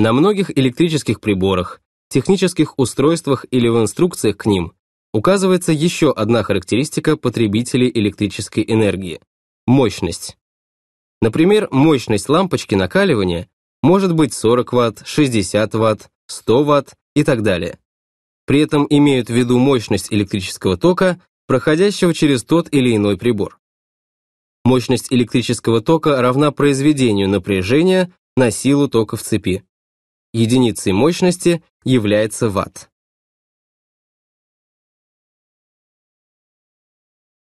На многих электрических приборах, технических устройствах или в инструкциях к ним указывается еще одна характеристика потребителей электрической энергии – мощность. Например, мощность лампочки накаливания может быть 40 Вт, 60 Вт, 100 Вт и так далее. При этом имеют в виду мощность электрического тока, проходящего через тот или иной прибор. Мощность электрического тока равна произведению напряжения на силу тока в цепи. Единицей мощности является ватт.